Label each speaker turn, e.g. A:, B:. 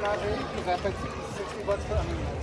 A: not ready because that 60 bucks for, I mean,